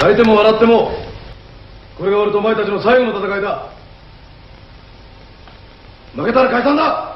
泣いても笑ってもこれが俺とお前たちの最後の戦いだ。負けたら解散だ。